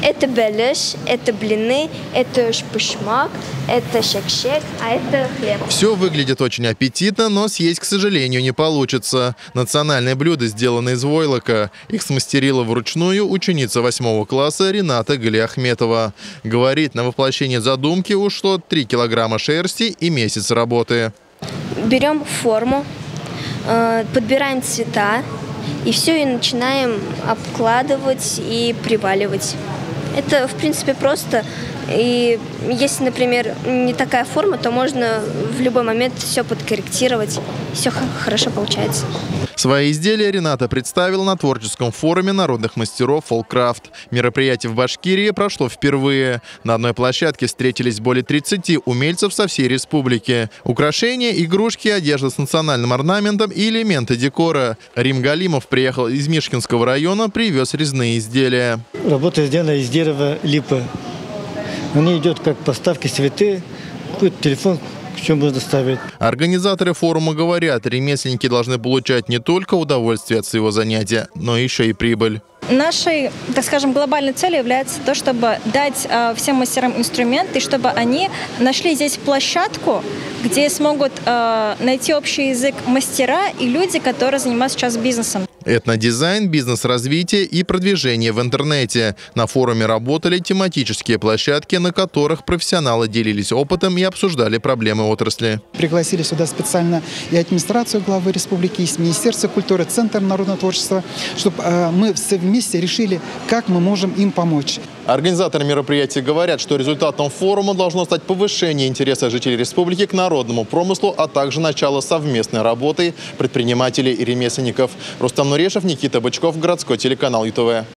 Это беляш, это блины, это шпышмак, это шек-шек, а это хлеб. Все выглядит очень аппетитно, но съесть, к сожалению, не получится. Национальные блюда сделаны из войлока. Их смастерила вручную ученица 8 класса Рената Галиахметова. Говорит, на воплощение задумки ушло 3 килограмма шерсти и месяц работы. Берем форму, э, подбираем цвета, и все, и начинаем обкладывать и приваливать. Это, в принципе, просто. И если, например, не такая форма, то можно в любой момент все подкорректировать. Все хорошо получается. Свои изделия Рената представила на творческом форуме народных мастеров «Фолкрафт». Мероприятие в Башкирии прошло впервые. На одной площадке встретились более 30 умельцев со всей республики. Украшения, игрушки, одежда с национальным орнаментом и элементы декора. Рим Галимов приехал из Мишкинского района, привез резные изделия. Работа сделана из дерева липы. Они идет как поставки цветы, какой-то телефон, что можно ставить. Организаторы форума говорят, ремесленники должны получать не только удовольствие от своего занятия, но еще и прибыль. Нашей, так скажем, глобальной целью является то, чтобы дать э, всем мастерам инструменты, чтобы они нашли здесь площадку, где смогут э, найти общий язык мастера и люди, которые занимаются сейчас бизнесом. Этнодизайн, бизнес-развитие и продвижение в интернете. На форуме работали тематические площадки, на которых профессионалы делились опытом и обсуждали проблемы отрасли. Пригласили сюда специально и администрацию главы республики, и Министерство культуры, Центр народного творчества, чтобы э, мы все вместе решили, как мы можем им помочь. Организаторы мероприятия говорят, что результатом форума должно стать повышение интереса жителей республики к народному промыслу, а также начало совместной работы предпринимателей и ремесленников. Рустам Нурешев, Никита Бычков, городской телеканал ЮТВ.